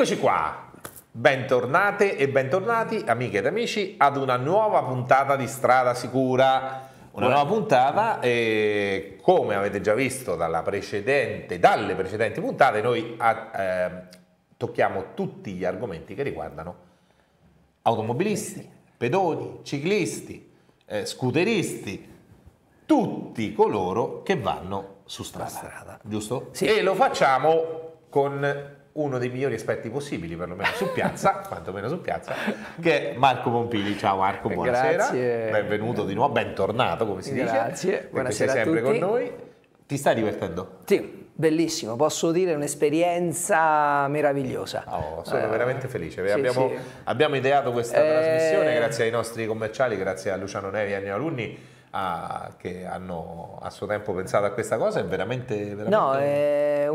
Eccoci qua, bentornate e bentornati amiche ed amici ad una nuova puntata di Strada Sicura. Una nuova puntata e come avete già visto precedente, dalle precedenti puntate noi eh, tocchiamo tutti gli argomenti che riguardano automobilisti, pedoni, ciclisti, eh, scooteristi, tutti coloro che vanno su strada, strada. giusto? Sì. E lo facciamo con uno dei migliori aspetti possibili, perlomeno su piazza, quantomeno su piazza, che è Marco Pompili. Ciao Marco, buonasera. Grazie. Benvenuto di nuovo, bentornato come si Grazie. dice. Grazie, buonasera sei sempre a tutti. con noi. Ti stai divertendo? Sì, bellissimo, posso dire un'esperienza meravigliosa. Oh, sono Eh, veramente felice. sì, abbiamo, sì. abbiamo ideato questa Eh, trasmissione grazie ai nostri commerciali, grazie a Luciano Nevi e ai miei alunni a- che hanno a suo tempo pensato a questa cosa. È veramente, veramente No, è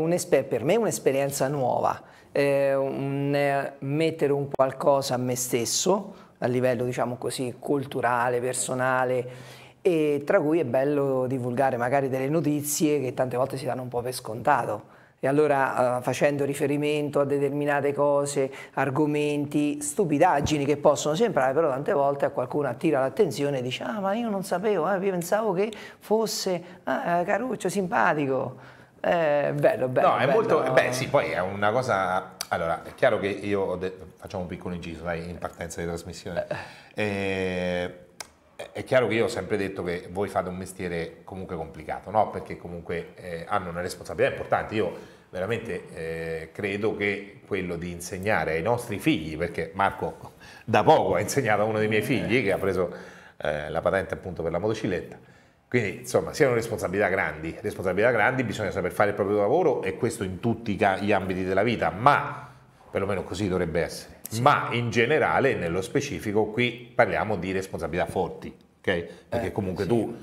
per me è un'esperienza nuova, è un, eh, mettere un qualcosa a me stesso, a livello diciamo così culturale, personale, e tra cui è bello divulgare magari delle notizie che tante volte si danno un po' per scontato. E allora eh, facendo riferimento a determinate cose, argomenti, stupidaggini che possono sembrare, però tante volte a qualcuno attira l'attenzione e dice ah ma io non sapevo, eh, io pensavo che fosse ah, Caruccio, simpatico. Eh, bello, bello. No, è bello. molto. Beh, sì, poi è una cosa. Allora, è chiaro che io facciamo un piccolo inciso dai, in partenza di trasmissione. Eh, è chiaro che io ho sempre detto che voi fate un mestiere comunque complicato, no? Perché comunque eh, hanno una responsabilità importante. Io veramente eh, credo che quello di insegnare ai nostri figli, perché Marco da poco ha insegnato a uno dei miei figli che ha preso eh, la patente appunto per la motocicletta. Quindi insomma siano responsabilità grandi, responsabilità grandi, bisogna saper fare il proprio lavoro e questo in tutti gli ambiti della vita, ma perlomeno così dovrebbe essere. Ma in generale, nello specifico, qui parliamo di responsabilità forti, ok? Perché Eh, comunque sì. tu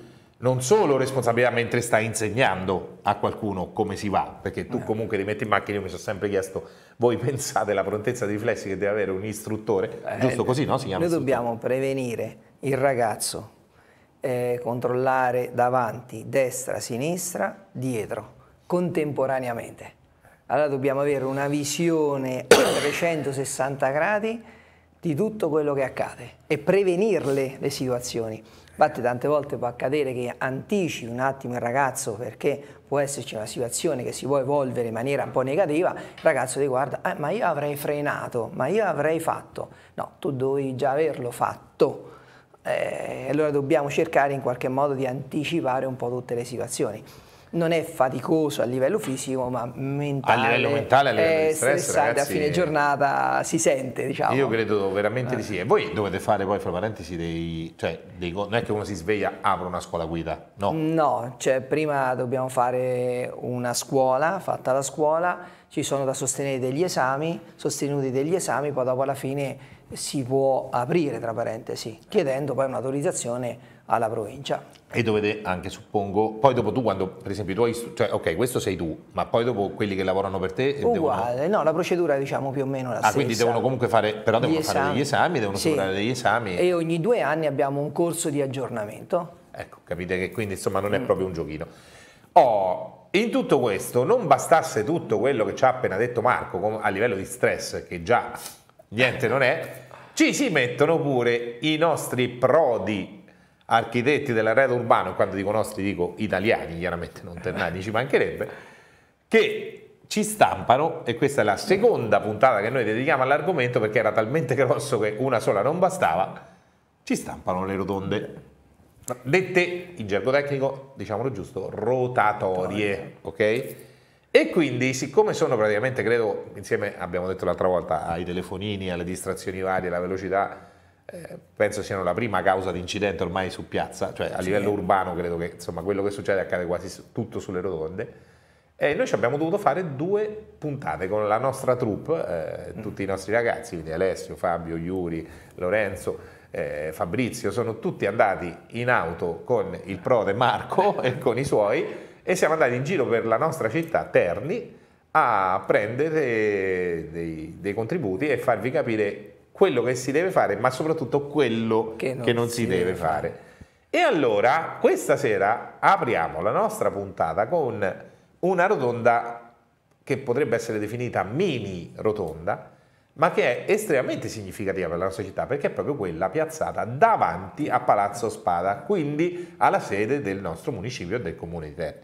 non solo responsabilità mentre stai insegnando a qualcuno come si va, perché tu comunque ti metti in macchina, io mi sono sempre chiesto, voi pensate la prontezza di riflessi che deve avere un istruttore? Eh, Giusto così, no? Si chiama Noi dobbiamo prevenire il ragazzo, eh, controllare davanti, destra, sinistra, dietro, contemporaneamente. Allora dobbiamo avere una visione a 360 gradi di tutto quello che accade e prevenirle le situazioni. Infatti tante volte può accadere che anticipi un attimo il ragazzo perché può esserci una situazione che si può evolvere in maniera un po' negativa, il ragazzo ti guarda, "Eh, ma io avrei frenato, ma io avrei fatto. No, tu dovevi già averlo fatto. Eh, allora dobbiamo cercare in qualche modo di anticipare un po' tutte le situazioni. Non è faticoso a livello fisico, ma mentale. A livello mentale, a livello è di stress, stressante, ragazzi, a fine giornata si sente, diciamo. Io credo veramente Eh. di sì. E voi dovete fare poi, fra parentesi, dei, cioè, dei non è che uno si sveglia, apre una scuola guida, no. No, cioè prima dobbiamo fare una scuola, fatta la scuola, ci sono da sostenere degli esami, sostenuti degli esami, poi dopo alla fine si può aprire, tra parentesi, chiedendo poi un'autorizzazione alla provincia. E dovete anche, suppongo, poi dopo tu quando, per esempio, tu hai, stu- cioè, ok, questo sei tu, ma poi dopo quelli che lavorano per te devono... Uguale, no, la procedura è diciamo più o meno la Ah, stessa. quindi devono comunque fare, però devono Gli fare degli esami, devono Sì. superare degli esami. E ogni due anni abbiamo un corso di aggiornamento. Ecco, capite che quindi insomma non è Mm. proprio un giochino. Oh, in tutto questo, non bastasse tutto quello che ci ha appena detto Marco a livello di stress, che già niente non è, ci si mettono pure i nostri prodi architetti dell'arredo urbano, quando dico nostri dico italiani, chiaramente non ternani, ci mancherebbe, che ci stampano, e questa è la seconda puntata che noi dedichiamo all'argomento perché era talmente grosso che una sola non bastava, ci stampano le rotonde. Dette in gergo tecnico, diciamolo giusto, rotatorie, ok? E quindi, siccome sono praticamente, credo, insieme abbiamo detto l'altra volta, ai telefonini, alle distrazioni varie, alla velocità, eh, penso siano la prima causa di incidente ormai su piazza, cioè a livello urbano credo che insomma quello che succede accade quasi tutto sulle rotonde. E noi ci abbiamo dovuto fare due puntate con la nostra troupe, eh, tutti i nostri ragazzi, quindi Alessio, Fabio, Iuri, Lorenzo, eh, Fabrizio, sono tutti andati in auto con il prode Marco e con i suoi e siamo andati in giro per la nostra città, Terni, a prendere dei, dei contributi e farvi capire quello che si deve fare, ma soprattutto quello che non, si, deve fare. E allora, questa sera apriamo la nostra puntata con una rotonda che potrebbe essere definita mini rotonda, ma che è estremamente significativa per la nostra città perché è proprio quella piazzata davanti a Palazzo Spada, quindi alla sede del nostro municipio e del comune di Terni.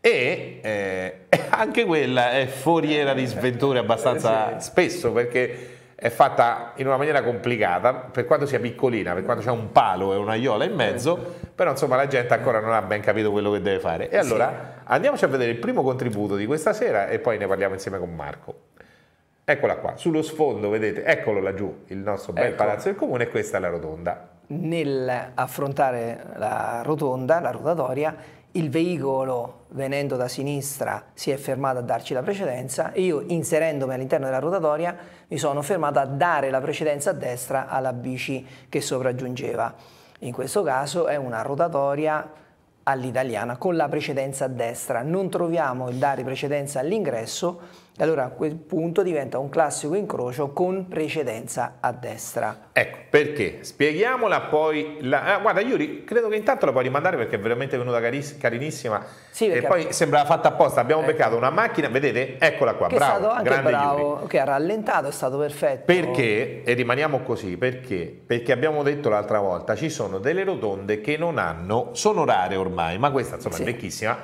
E eh, anche quella è foriera di sventure abbastanza spesso perché è fatta in una maniera complicata, per quanto sia piccolina, per quanto c'è un palo e una iola in mezzo, però insomma la gente ancora non ha ben capito quello che deve fare. E allora sì. andiamoci a vedere il primo contributo di questa sera e poi ne parliamo insieme con Marco. Eccola qua, sullo sfondo vedete, eccolo laggiù, il nostro bel ecco. palazzo del comune e questa è la rotonda. Nell'affrontare la rotonda, la rotatoria, il veicolo venendo da sinistra si è fermato a darci la precedenza e io inserendomi all'interno della rotatoria mi sono fermato a dare la precedenza a destra alla bici che sopraggiungeva. In questo caso è una rotatoria all'italiana con la precedenza a destra, non troviamo il dare precedenza all'ingresso e allora a quel punto diventa un classico incrocio con precedenza a destra. Ecco, perché? Spieghiamola poi. La... Ah, guarda, Yuri, credo che intanto la puoi rimandare perché è veramente venuta cariss- carinissima. Sì, e poi sembrava fatta apposta. Abbiamo eh. beccato una macchina, vedete? Eccola qua, che bravo. È stato anche bravo, Yuri. che ha rallentato, è stato perfetto. Perché, e rimaniamo così, perché? Perché abbiamo detto l'altra volta, ci sono delle rotonde che non hanno, sono rare ormai, ma questa insomma sì. è vecchissima,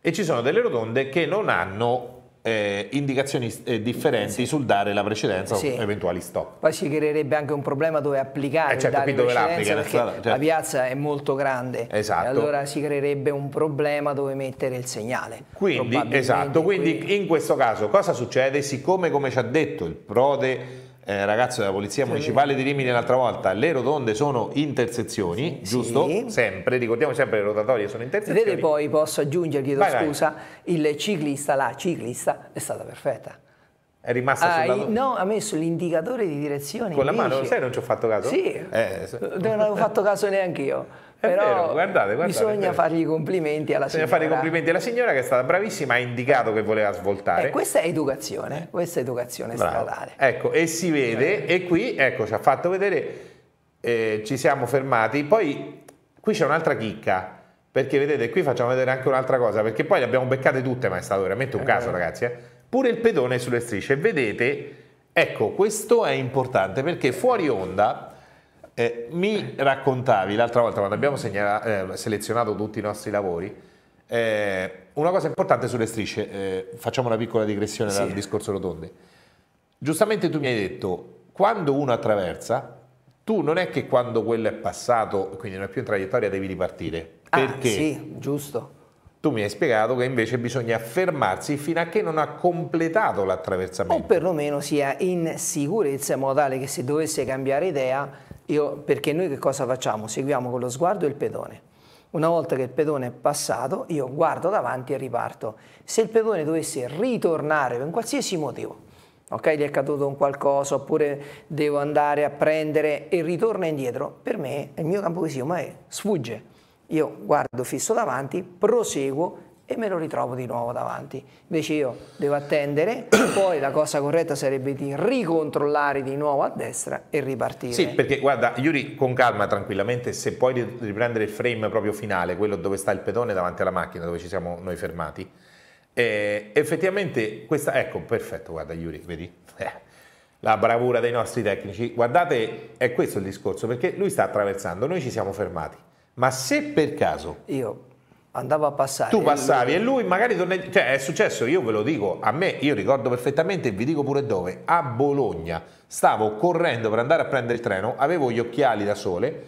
e ci sono delle rotonde che non hanno eh, indicazioni eh, differenti sì. sul dare la precedenza sì. o eventuali stop. Poi si creerebbe anche un problema dove applicare eh certo, dare dove precedenza perché strada, certo. la piazza è molto grande esatto. e allora si creerebbe un problema dove mettere il segnale. Quindi, esatto, quindi in questo caso cosa succede? Siccome come ci ha detto il Prode eh, ragazzo della Polizia Municipale di Rimini l'altra volta, le rotonde sono intersezioni, sì, giusto? Sì. Sempre, ricordiamo sempre le rotatorie sono intersezioni. Vedete poi, posso aggiungere, chiedo vai, scusa, vai. il ciclista, la ciclista è stata perfetta. È rimasta ah, sulla... No, ha messo l'indicatore di direzione. Con invece. la mano, sai non ci ho fatto caso? Sì, eh, non avevo fatto caso neanche io. È Però vero, guardate, guardate, bisogna fargli i complimenti alla bisogna signora. fare i complimenti alla signora che è stata bravissima, ha indicato che voleva svoltare. Eh, questa è educazione, questa è educazione Bravo. stradale. Ecco, e si vede, e qui, ecco, ci ha fatto vedere, eh, ci siamo fermati, poi qui c'è un'altra chicca, perché vedete, qui facciamo vedere anche un'altra cosa, perché poi le abbiamo beccate tutte, ma è stato veramente un caso, ragazzi, eh. Pure il pedone sulle strisce, vedete, ecco, questo è importante, perché fuori onda eh, mi raccontavi l'altra volta quando abbiamo segnala, eh, selezionato tutti i nostri lavori, eh, una cosa importante sulle strisce, eh, facciamo una piccola digressione sì. dal discorso rotonde. Giustamente tu mi hai detto, quando uno attraversa, tu non è che quando quello è passato, quindi non è più in traiettoria, devi ripartire. Ah, perché? Sì, giusto. Tu mi hai spiegato che invece bisogna fermarsi fino a che non ha completato l'attraversamento. O perlomeno sia in sicurezza in modo tale che se dovesse cambiare idea io, perché noi che cosa facciamo? Seguiamo con lo sguardo il pedone. Una volta che il pedone è passato, io guardo davanti e riparto. Se il pedone dovesse ritornare per qualsiasi motivo, ok, gli è caduto un qualcosa oppure devo andare a prendere e ritorna indietro, per me il mio campo visivo ma è sfugge. Io guardo fisso davanti, proseguo e me lo ritrovo di nuovo davanti. Invece io devo attendere, poi la cosa corretta sarebbe di ricontrollare di nuovo a destra e ripartire. Sì, perché guarda, Yuri, con calma, tranquillamente, se puoi riprendere il frame proprio finale, quello dove sta il pedone davanti alla macchina, dove ci siamo noi fermati, eh, effettivamente questa, ecco, perfetto, guarda Yuri, vedi? Eh, la bravura dei nostri tecnici. Guardate, è questo il discorso, perché lui sta attraversando, noi ci siamo fermati. Ma se per caso... Io andavo a passare. Tu passavi e lui, e lui magari torna... Cioè è successo, io ve lo dico, a me, io ricordo perfettamente e vi dico pure dove, a Bologna, stavo correndo per andare a prendere il treno, avevo gli occhiali da sole,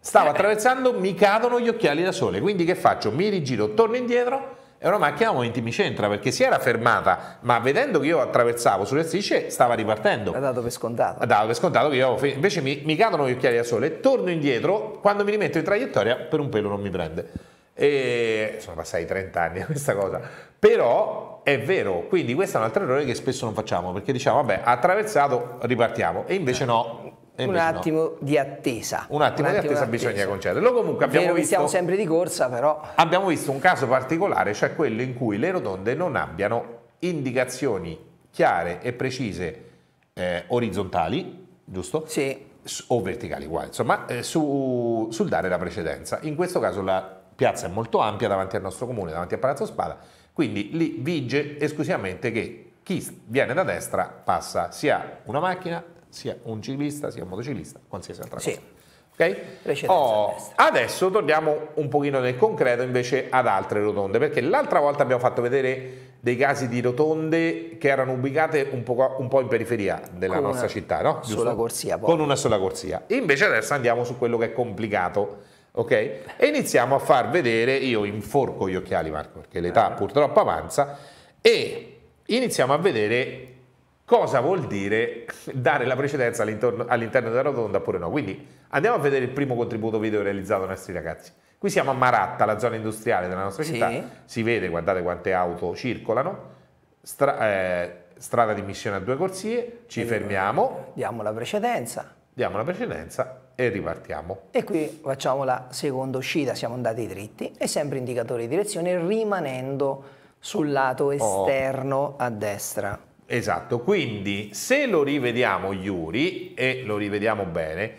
stavo eh. attraversando, mi cadono gli occhiali da sole, quindi che faccio? Mi rigiro, torno indietro e una macchina a momenti mi centra perché si era fermata, ma vedendo che io attraversavo sulle strisce stava ripartendo. Ha dato per scontato. Ha dato per scontato che io invece mi, mi cadono gli occhiali da sole, torno indietro, quando mi rimetto in traiettoria per un pelo non mi prende. E sono passati 30 anni a questa cosa, però è vero, quindi questo è un altro errore che spesso non facciamo perché diciamo vabbè attraversato ripartiamo e invece no. E invece un attimo no. di attesa. Un attimo, un attimo di attesa, bisogna concederlo. Comunque abbiamo vero visto, siamo sempre di corsa però. Abbiamo visto un caso particolare, cioè quello in cui le rotonde non abbiano indicazioni chiare e precise eh, orizzontali, giusto? Sì. O verticali, uguali, insomma, eh, su, sul dare la precedenza. In questo caso la piazza è molto ampia davanti al nostro comune, davanti a Palazzo Spada, quindi lì vige esclusivamente che chi viene da destra passa sia una macchina, sia un ciclista, sia un motociclista, qualsiasi altra Sì. cosa. Ok? Precedenza Oh, adesso torniamo un pochino nel concreto invece ad altre rotonde, perché l'altra volta abbiamo fatto vedere dei casi di rotonde che erano ubicate un po', un po' in periferia della Con nostra città, no? sola corsia, poi. Con una sola corsia. Invece adesso andiamo su quello che è complicato, ok? E iniziamo a far vedere, io inforco gli occhiali Marco, perché l'età purtroppo avanza, e iniziamo a vedere cosa vuol dire dare la precedenza all'interno della rotonda oppure no. Quindi andiamo a vedere il primo contributo video realizzato dai nostri ragazzi. Qui siamo a Maratta, la zona industriale della nostra Sì. città, si vede, guardate quante auto circolano, Stra- eh, strada di missione a due corsie, ci fermiamo, Diamo la precedenza diamo la precedenza e ripartiamo. e qui facciamo la seconda uscita, siamo andati dritti e sempre indicatore di direzione rimanendo sul lato Oh. esterno a destra. Esatto, quindi se lo rivediamo Yuri e lo rivediamo bene,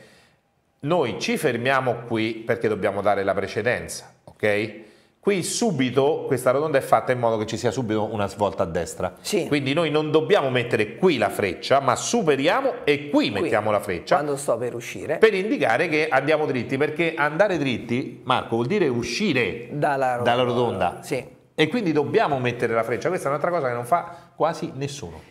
noi ci fermiamo qui perché dobbiamo dare la precedenza, ok? Qui subito questa rotonda è fatta in modo che ci sia subito una svolta a destra. Sì. Quindi noi non dobbiamo mettere qui la freccia, ma superiamo e qui, Qui, mettiamo la freccia Quando sto per uscire per indicare che andiamo dritti, perché andare dritti, Marco, vuol dire uscire dalla rotonda. dalla rotonda. Sì. E quindi dobbiamo mettere la freccia. Questa è un'altra cosa che non fa quasi nessuno.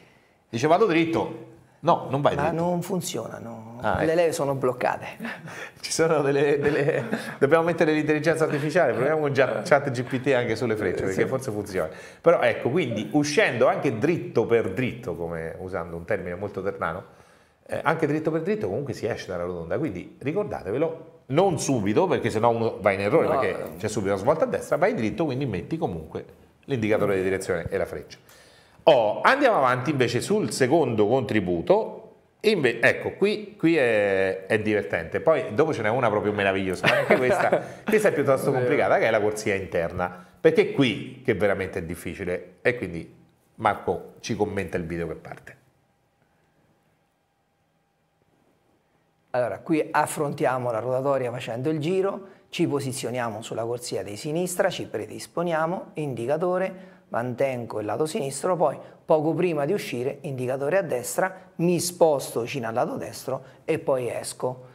Dice vado dritto. No, non vai Ma dritto. non funzionano, Ah, le ecco. leve sono bloccate. Ci sono delle, delle- Dobbiamo mettere l'intelligenza artificiale, proviamo un chat GPT anche sulle frecce, perché forse funziona. Però ecco, quindi uscendo anche dritto per dritto, come usando un termine molto ternano, eh, anche dritto per dritto comunque si esce dalla rotonda. Quindi ricordatevelo, non subito, perché sennò uno va in errore, No. perché c'è subito la svolta a destra, vai dritto, quindi metti comunque l'indicatore di direzione e la freccia. Oh, andiamo avanti invece sul secondo contributo. Inve- ecco, qui, qui è, è divertente. Poi dopo ce n'è una proprio meravigliosa, ma anche questa, questa è piuttosto complicata, che è la corsia interna. Perché è qui che veramente è difficile. E quindi Marco ci commenta il video che parte. Allora, qui affrontiamo la rotatoria facendo il giro, ci posizioniamo sulla corsia di sinistra, ci predisponiamo, indicatore, mantengo il lato sinistro, poi poco prima di uscire, indicatore a destra, mi sposto vicino al lato destro e poi esco.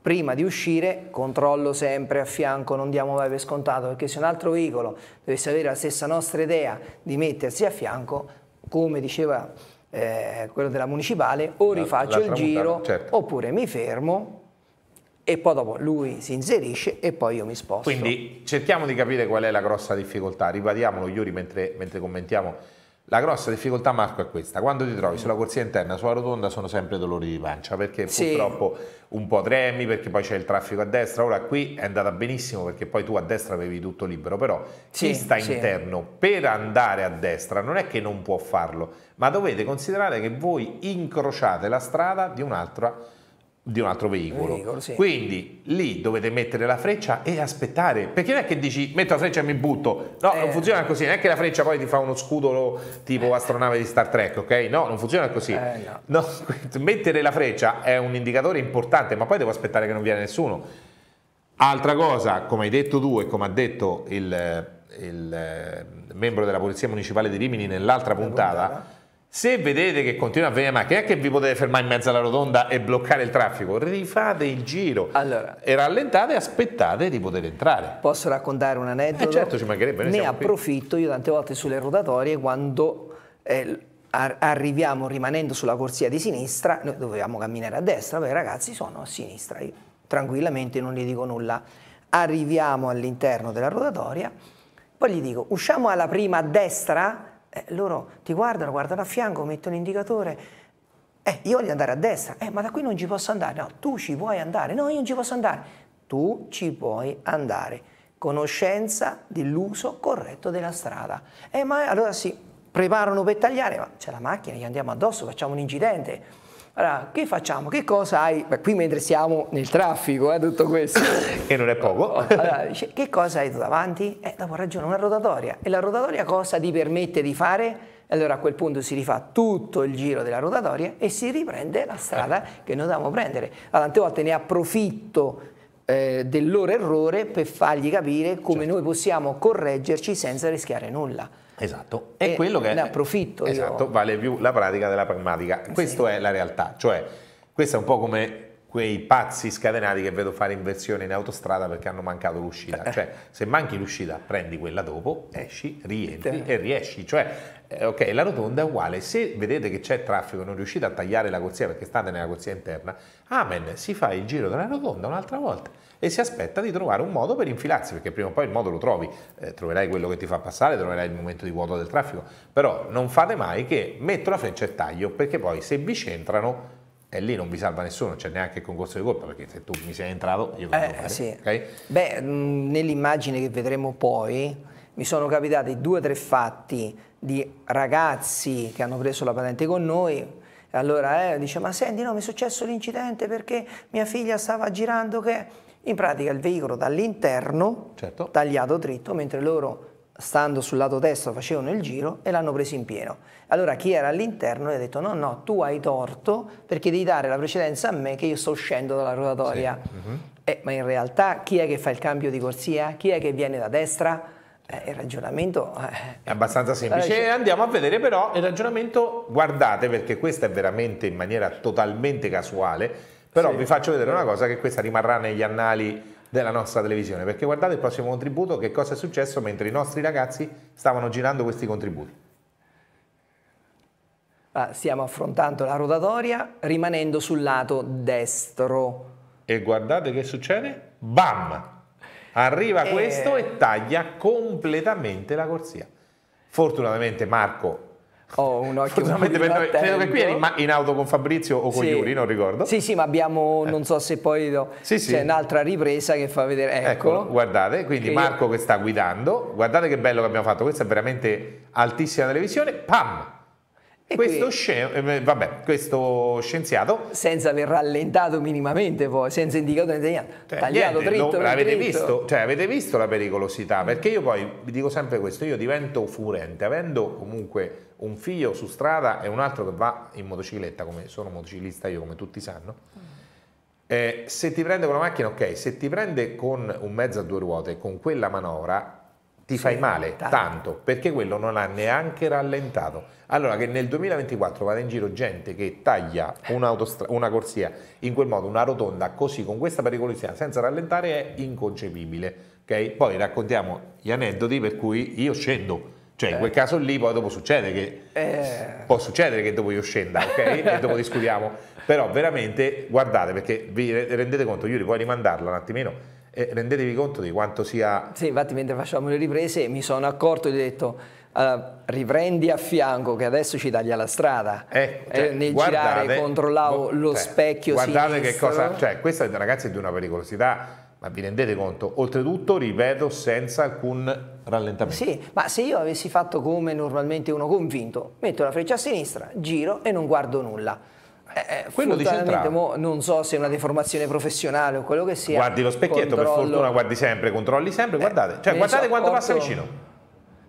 Prima di uscire controllo sempre a fianco, non diamo mai per scontato, perché se un altro veicolo dovesse avere la stessa nostra idea di mettersi a fianco, come diceva eh, quello della municipale, o rifaccio il giro certo. oppure mi fermo e poi dopo lui si inserisce e poi io mi sposto. Quindi cerchiamo di capire qual è la grossa difficoltà. Ribadiamolo, Iuri, mentre, mentre commentiamo. La grossa difficoltà, Marco, è questa. Quando ti trovi sulla corsia interna, sulla rotonda, sono sempre dolori di pancia, perché Sì. purtroppo un po' tremi, perché poi c'è il traffico a destra. Ora qui è andata benissimo, perché poi tu a destra avevi tutto libero, però chi Sì, sta sì. interno per andare a destra non è che non può farlo, ma dovete considerare che voi incrociate la strada di un'altra di un altro veicolo. Veicolo, sì. Quindi lì dovete mettere la freccia e aspettare, perché non è che dici metto la freccia e mi butto, no, Eh. non funziona così, non è che la freccia poi ti fa uno scudo tipo astronave di Star Trek, ok? No, non funziona così. Eh, no. No, mettere la freccia è un indicatore importante, ma poi devo aspettare che non viene nessuno. Altra cosa, come hai detto tu e come ha detto il, il, eh, membro della Polizia Municipale di Rimini nell'altra puntata. Se vedete che continua a venire macchine, non è che vi potete fermare in mezzo alla rotonda e bloccare il traffico, rifate il giro Allora. e rallentate e aspettate di poter entrare. Posso raccontare un aneddoto? Eh, certo, ci mancherebbe, Ne siamo qui. approfitto io tante volte sulle rotatorie quando eh, ar- arriviamo rimanendo sulla corsia di sinistra, noi dovevamo camminare a destra, i ragazzi sono a sinistra, io tranquillamente non gli dico nulla. Arriviamo all'interno della rotatoria, poi gli dico usciamo alla prima a destra, Eh, loro ti guardano, guardano a fianco, mettono l'indicatore, eh, io voglio andare a destra, eh, ma da qui non ci posso andare, no, tu ci puoi andare, no, io non ci posso andare, tu ci puoi andare, conoscenza dell'uso corretto della strada. Eh, ma allora si preparano per tagliare, ma c'è la macchina, gli andiamo addosso, facciamo un incidente. Allora, che facciamo? Che cosa hai? Beh, qui mentre siamo nel traffico, eh, tutto questo. E non è poco. Allora, dice, che cosa hai davanti? Eh, dopo ragione, una rotatoria. E la rotatoria cosa ti permette di fare? Allora a quel punto si rifà tutto il giro della rotatoria e si riprende la strada che noi dobbiamo prendere. Allora, tante volte ne approfitto eh, del loro errore per fargli capire come noi possiamo correggerci senza rischiare nulla. Esatto, è quello che ne approfitto. Esatto, io. vale più la pratica della pragmatica. Questa sì. è la realtà, cioè questa è un po' come quei pazzi scatenati che vedo fare inversione in autostrada perché hanno mancato l'uscita. Eh. Cioè, se manchi l'uscita, prendi quella dopo, esci, rientri e riesci. Cioè, eh, ok, la rotonda è uguale. Se vedete che c'è traffico e non riuscite a tagliare la corsia perché state nella corsia interna, amen, si fa il giro della rotonda un'altra volta e si aspetta di trovare un modo per infilarsi, perché prima o poi il modo lo trovi, eh, troverai quello che ti fa passare, troverai il momento di vuoto del traffico, però non fate mai che metto la freccia e taglio, perché poi se vi centrano e lì non vi salva nessuno, non c'è neanche il concorso di colpa perché se tu mi sei entrato io che eh, fare, sì. okay? Beh, nell'immagine che vedremo poi mi sono capitati due o tre fatti di ragazzi che hanno preso la patente con noi e allora eh, dice ma senti no mi è successo l'incidente perché mia figlia stava girando che in pratica il veicolo dall'interno certo. tagliato dritto mentre loro stando sul lato destro facevano il giro e l'hanno preso in pieno. Allora chi era all'interno gli ha detto no, no, tu hai torto perché devi dare la precedenza a me che io sto uscendo dalla rotatoria. Sì. Uh -huh. eh, ma in realtà chi è che fa il cambio di corsia? Chi è che viene da destra? Eh, il ragionamento eh, è abbastanza semplice e andiamo a vedere però il ragionamento, guardate perché questo è veramente in maniera totalmente casuale, però sì. vi faccio vedere una cosa che questa rimarrà negli annali della nostra televisione, perché guardate il prossimo contributo, che cosa è successo mentre i nostri ragazzi stavano girando questi contributi. Ah, stiamo affrontando la rotatoria rimanendo sul lato destro. E guardate che succede? Bam! Arriva e... questo e taglia completamente la corsia. Fortunatamente Marco ho un occhio un per credo che qui eri in auto con Fabrizio o con sì. Yuri, non ricordo. Sì, sì, ma abbiamo, eh. non so se poi do, sì, sì. c'è un'altra ripresa che fa vedere, ecco. Eccolo, guardate, quindi Marco io... che sta guidando, guardate che bello che abbiamo fatto, questa è veramente altissima televisione, pam! Questo, qui, eh, vabbè, questo, scienziato senza aver rallentato minimamente poi senza indicatore niente cioè, tagliato niente, dritto, lo, avete, dritto. Visto, cioè, avete visto la pericolosità? Perché io poi vi dico sempre questo io divento furente avendo comunque un figlio su strada e un altro che va in motocicletta come sono motociclista io come tutti sanno eh, se ti prende con la macchina ok se ti prende con un mezzo a due ruote con quella manovra ti sì, fai male tanto. tanto. perché quello non ha neanche rallentato. Allora che nel 2024 vada in giro gente che taglia una corsia in quel modo, una rotonda così con questa pericolosità senza rallentare è inconcepibile. Okay? Poi raccontiamo gli aneddoti per cui io scendo. Cioè in quel eh. caso lì poi dopo succede che eh. può succedere che dopo io scenda, ok? e dopo discutiamo. Però veramente guardate perché vi rendete conto, io puoi rimandarla un attimino e rendetevi conto di quanto sia... Sì, infatti mentre facciamo le riprese mi sono accorto e ho detto uh, riprendi a fianco che adesso ci taglia la strada. Eh, cioè, eh, nel guardate, girare controllavo lo cioè, specchio Guardate sinistro. che cosa... Cioè, questa ragazzi è di una pericolosità ma vi rendete conto? Oltretutto, ripeto, senza alcun rallentamento. Sì, ma se io avessi fatto come normalmente uno convinto, metto la freccia a sinistra, giro e non guardo nulla eh, eh, quello di centrale. non so se è una deformazione professionale o quello che sia. Guardi lo specchietto, controllo. per fortuna guardi sempre, controlli sempre, guardate, cioè, guardate quando passa vicino.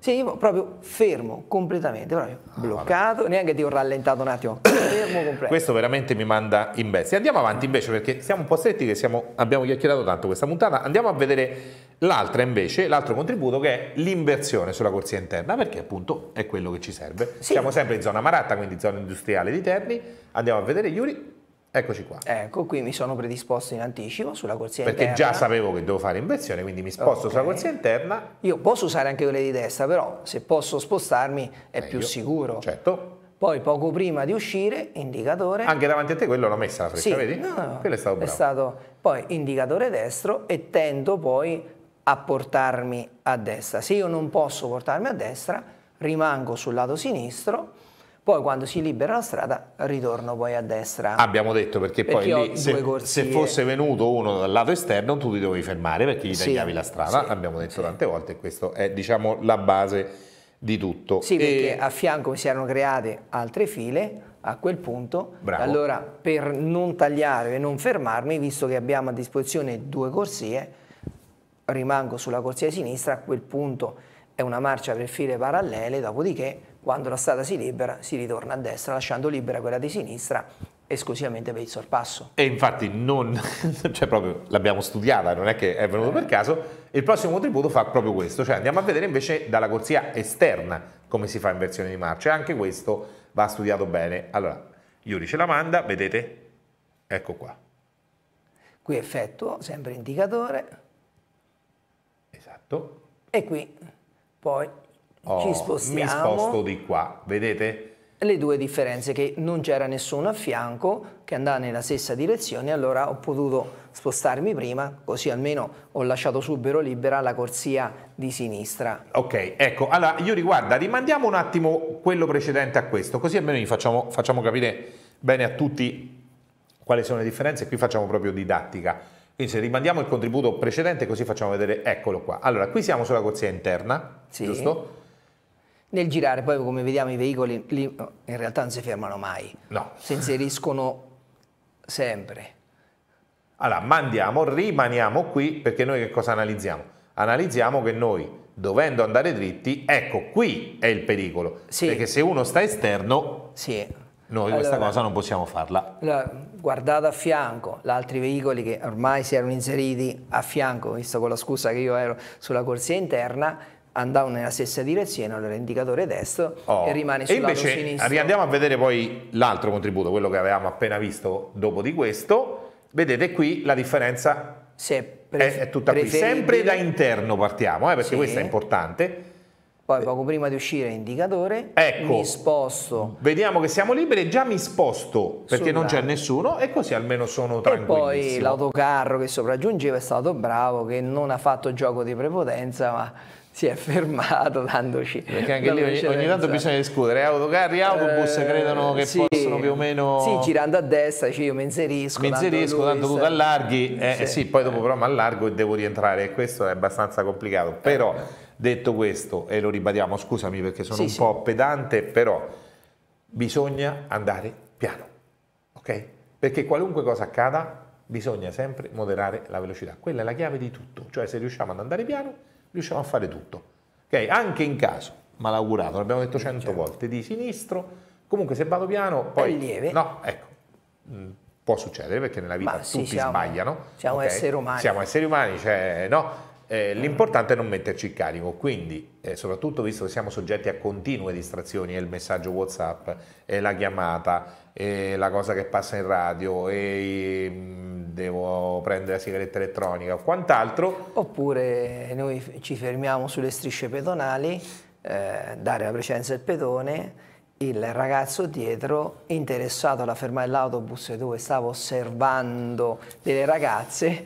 Sì, proprio fermo completamente, proprio oh, bloccato, vabbè. neanche ti ho rallentato un attimo, fermo completo. Questo veramente mi manda in bestia. Andiamo avanti invece perché siamo un po' stretti che siamo, abbiamo chiacchierato tanto questa puntata. Andiamo a vedere l'altra invece, l'altro contributo che è l'inversione sulla corsia interna perché appunto è quello che ci serve. Sì. Siamo sempre in zona Maratta, quindi zona industriale di Terni. Andiamo a vedere Yuri. Eccoci qua. Ecco, qui mi sono predisposto in anticipo sulla corsia Perché interna. Perché già sapevo che devo fare inversione, quindi mi sposto okay. sulla corsia interna. Io posso usare anche quelle di destra, però se posso spostarmi è Meglio. più sicuro. Certo. Poi poco prima di uscire, indicatore. Anche davanti a te quello l'ho messa la freccia, sì, vedi? No, no, quello è stato bravo. È stato poi indicatore destro e tendo poi a portarmi a destra. Se io non posso portarmi a destra, rimango sul lato sinistro poi quando si libera la strada ritorno poi a destra. Abbiamo detto perché, perché poi lì se, se, fosse venuto uno dal lato esterno tu ti dovevi fermare perché gli tagliavi sì, la strada, sì, abbiamo detto sì. tante volte e questa è diciamo la base di tutto. Sì, e... perché a fianco si erano create altre file a quel punto, Bravo. allora per non tagliare e non fermarmi, visto che abbiamo a disposizione due corsie, rimango sulla corsia sinistra, a quel punto è una marcia per file parallele, dopodiché quando la strada si libera si ritorna a destra lasciando libera quella di sinistra esclusivamente per il sorpasso. E infatti non, cioè proprio l'abbiamo studiata, non è che è venuto per caso. Il prossimo contributo fa proprio questo, cioè andiamo a vedere invece dalla corsia esterna come si fa in versione di marcia. Anche questo va studiato bene. Allora, Iuri ce la manda, vedete? Ecco qua. Qui effettuo, sempre indicatore. Esatto. E qui poi Oh, ci mi spostiamo. sposto di qua, vedete? Le due differenze che non c'era nessuno a fianco che andava nella stessa direzione, allora ho potuto spostarmi prima, così almeno ho lasciato subito libera la corsia di sinistra. Ok, ecco, allora io riguarda, rimandiamo un attimo quello precedente a questo, così almeno gli facciamo, facciamo capire bene a tutti quali sono le differenze, qui facciamo proprio didattica. Quindi se rimandiamo il contributo precedente così facciamo vedere, eccolo qua. Allora, qui siamo sulla corsia interna, Sì. giusto? Nel girare poi come vediamo i veicoli lì in realtà non si fermano mai, No. si inseriscono sempre. Allora, mandiamo, rimaniamo qui perché noi che cosa analizziamo? Analizziamo che noi, dovendo andare dritti, ecco, qui è il pericolo. Sì. Perché se uno sta esterno, Sì. noi questa Allora, cosa non possiamo farla. allora, guardate a fianco, gli altri veicoli che ormai si erano inseriti a fianco, visto con la scusa che io ero sulla corsia interna, andavano nella stessa direzione, allora indicatore destro Oh, e rimane e sul lato invece sinistro. andiamo a vedere poi l'altro contributo, quello che avevamo appena visto dopo di questo. Vedete qui la differenza è, è tutta qui. Sempre da interno partiamo, eh, perché Sì. questo è importante. Poi poco prima di uscire indicatore, Ecco. mi sposto Vediamo che siamo liberi e già mi sposto perché non c'è lato. nessuno e così almeno sono e tranquillissimo. poi l'autocarro che sopraggiungeva è stato bravo, che non ha fatto gioco di prepotenza, ma si è fermato dandoci Perché anche lì ogni, ogni tanto bisogna discutere, autocarri, autobus Eh, credono che sì. possono più o meno... Sì, girando a destra, dici io mi inserisco. mi inserisco, tanto tu sta- t'allarghi, eh, Sì. sì. poi dopo però mi allargo e devo rientrare e questo è abbastanza complicato. Però detto questo, e lo ribadiamo, scusami perché sono Sì, un po' pedante, però bisogna andare piano, ok? Perché qualunque cosa accada bisogna sempre moderare la velocità. Quella è la chiave di tutto, cioè se riusciamo ad andare piano riusciamo a fare tutto. Ok? Anche in caso malaugurato, l'abbiamo detto cento volte, di sinistro, comunque se vado piano poi... È lieve. No, ecco, Mm, può succedere perché nella vita Ma sì, tutti siamo- sbagliano. siamo ok? esseri umani. Siamo esseri umani, cioè, no? Eh, l'importante è non metterci il carico, quindi eh, soprattutto visto che siamo soggetti a continue distrazioni, il messaggio WhatsApp, la chiamata, la cosa che passa in radio, e mm, devo prendere la sigaretta elettronica o quant'altro, Oppure noi ci fermiamo sulle strisce pedonali, eh, dare la precedenza al pedone, il ragazzo dietro, interessato alla fermata dell'autobus dove stava osservando delle ragazze,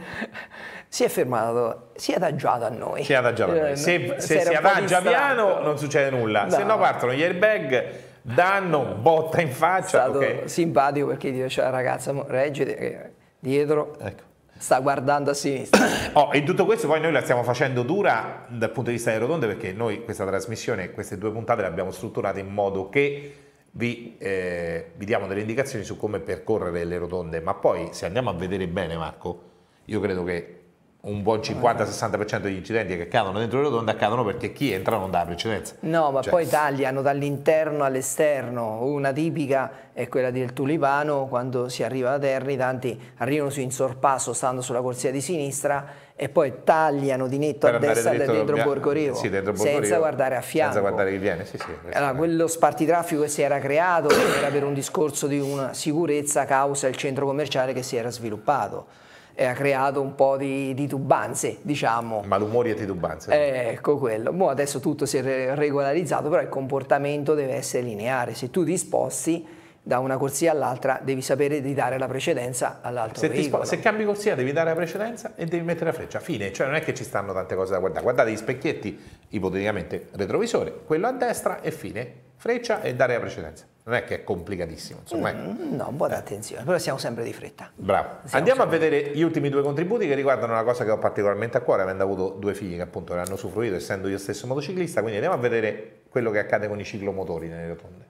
si è fermato, si è adagiato a noi. si adagia da noi. Eh, Se, no, se era si adagia piano non succede nulla, se No. no partono gli airbag, danno, botta in È faccia, stato ok? simpatico perché dice, la ragazza, mo, reggiti, che dietro Ecco. sta guardando a sinistra. Oh, in tutto questo poi noi la stiamo facendo dura dal punto di vista delle rotonde perché noi questa trasmissione, queste due puntate le abbiamo strutturate in modo che vi, eh, vi diamo delle indicazioni su come percorrere le rotonde, ma poi se andiamo a vedere bene Marco, io credo che un buon 50-60% degli incidenti che accadono dentro le rotonde accadono perché chi entra non dà precedenza. No, ma Cioè, poi tagliano dall'interno all'esterno. Una tipica è quella del tulipano, quando si arriva da Terni, tanti arrivano su in sorpasso stando sulla corsia di sinistra e poi tagliano di netto per a destra dentro dobbiamo- Borgo Rivo, sì, dentro Borgo senza Rivo, guardare a fianco. Senza guardare chi viene, sì, sì. Allora, quello spartitraffico che si era creato era per un discorso di una sicurezza causa il centro commerciale che si era sviluppato e ha creato un po' di titubanze, diciamo. Malumori e titubanze. Eh, Ecco quello. Mo adesso tutto si è re- regolarizzato, però il comportamento deve essere lineare. Se tu ti sposti da una corsia all'altra, devi sapere di dare la precedenza all'altro Se, veicolo. se cambi corsia devi dare la precedenza e devi mettere la freccia, fine, cioè non è che ci stanno tante cose da guardare, guardate gli specchietti, ipoteticamente retrovisore, quello a destra e fine, freccia e dare la precedenza, non è che è complicatissimo, insomma. eh. Mm, No, un po' d'attenzione, però siamo sempre di fretta. Bravo. Siamo Andiamo a vedere gli ultimi due contributi che riguardano una cosa che ho particolarmente a cuore, avendo avuto due figli che appunto ne hanno usufruito, essendo io stesso motociclista, quindi andiamo a vedere quello che accade con i ciclomotori nelle rotonde.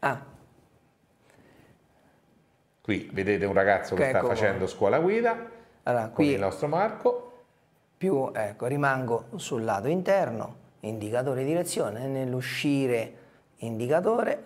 Ah, Qui vedete un ragazzo che sta Ecco. facendo scuola guida allora con qui il nostro Marco. più, ecco, rimango sul lato interno, indicatore di direzione, nell'uscire indicatore,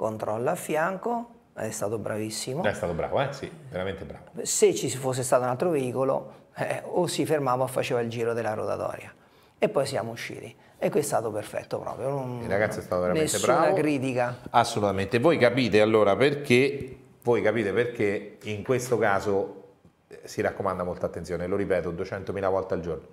controllo a fianco, è stato bravissimo. È stato bravo, eh? Sì, veramente bravo. Se ci fosse stato un altro veicolo, eh, o si fermava o faceva il giro della rotatoria. E poi siamo usciti. E questo è stato perfetto proprio. Non, Il ragazzo è stato veramente nessuna bravo. critica. Assolutamente. Voi capite allora perché, voi capite perché in questo caso eh, si raccomanda molta attenzione, lo ripeto 200.000 volte al giorno.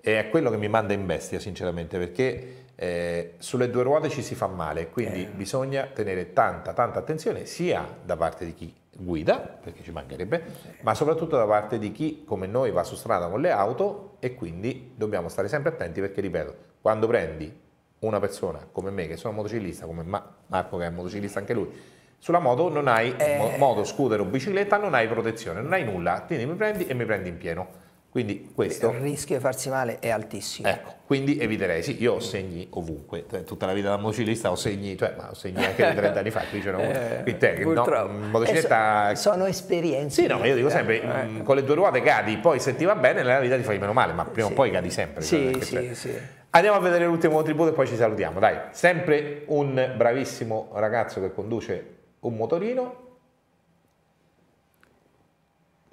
E è quello che mi manda in bestia, sinceramente, perché eh, sulle due ruote ci si fa male, quindi bisogna tenere tanta, tanta attenzione sia da parte di chi guida, perché ci mancherebbe, ma soprattutto da parte di chi come noi va su strada con le auto e quindi dobbiamo stare sempre attenti perché, ripeto, quando prendi una persona come me che sono motociclista, come Ma- Marco che è motociclista anche lui, sulla moto non hai, mo- moto, scooter o bicicletta, non hai protezione, non hai nulla, quindi mi prendi e mi prendi in pieno. Quindi questo... Il rischio di farsi male è altissimo. Ecco, quindi eviterei, sì, io ho segni ovunque, Cioè, tutta la vita da motociclista ho segni, cioè, ma ho segni anche di 30 anni fa, qui c'era uno, quindi te, che no, motocicletta... Eh, so- sono esperienze. Sì, no, ma io dico sempre, Eh, mh, con le due ruote cadi, poi se ti va bene nella vita ti fai meno male, ma prima Sì. o poi cadi sempre. cioè, Sì, non è che sì, sì. Andiamo a vedere l'ultimo contributo e poi ci salutiamo, dai. Sempre un bravissimo ragazzo che conduce un motorino.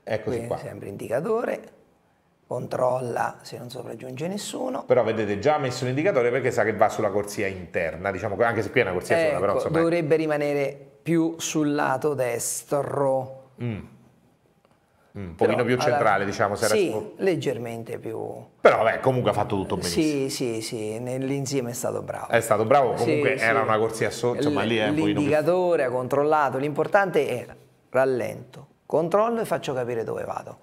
Eccoci Qui qua. sempre indicatore, controlla se non sopraggiunge nessuno. Però vedete già messo un indicatore perché sa che va sulla corsia interna, diciamo, anche se qui è una corsia sola, però Ecco, insomma... dovrebbe rimanere più sul lato destro. Un pochino più alla- centrale, diciamo, se era Sì, spo- leggermente più... Però vabbè, comunque ha fatto tutto benissimo. Sì, sì, sì, nell'insieme è stato bravo. È stato bravo, comunque Sì, era sì. una corsia sotto, insomma lì è un pochino. L'indicatore ha controllato, l'importante era rallento, controllo e faccio capire dove vado.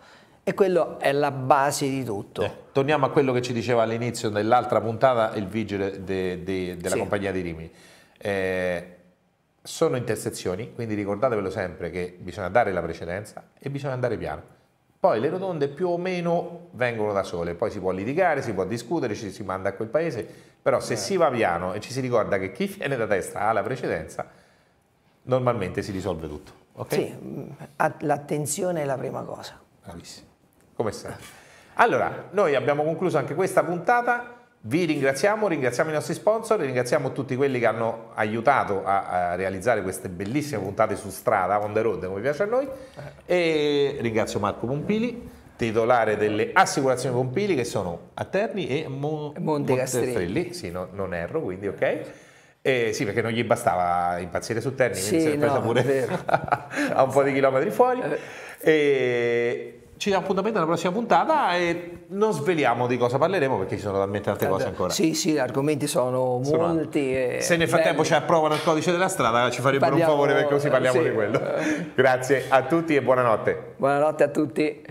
E quello è la base di tutto. Eh, torniamo a quello che ci diceva all'inizio dell'altra puntata, il vigile de- de- della Sì. compagnia di Rimini. Eh, sono intersezioni, quindi ricordatevelo sempre che bisogna dare la precedenza e bisogna andare piano. Poi le rotonde più o meno vengono da sole, poi si può litigare, si può discutere, ci si manda a quel paese, però se si va piano e ci si ricorda che chi viene da destra ha la precedenza, normalmente si risolve tutto. ok? Sì, a- l'attenzione è la prima cosa. Bravissimo, come sempre. Allora, noi abbiamo concluso anche questa puntata, vi ringraziamo, ringraziamo i nostri sponsor, ringraziamo tutti quelli che hanno aiutato a, a realizzare queste bellissime puntate su strada, on the road, come piace a noi, e ringrazio Marco Pompili, titolare delle assicurazioni Pompili che sono a Terni e Mo- Montecastelli. Sì, no- non erro, quindi ok. Eh, sì, perché non gli bastava impazzire su Terni, quindi Sì, si è presa no, pure a un po' di chilometri fuori. Eh. E ci diamo appuntamento alla prossima puntata e non sveliamo di cosa parleremo perché ci sono talmente tante cose ancora. Sì, sì, gli argomenti sono Sono molti. Se nel frattempo belli. ci approvano il codice della strada ci farebbero Parliamo- un favore perché così parliamo sì. di quello. Grazie a tutti e buonanotte. Buonanotte a tutti.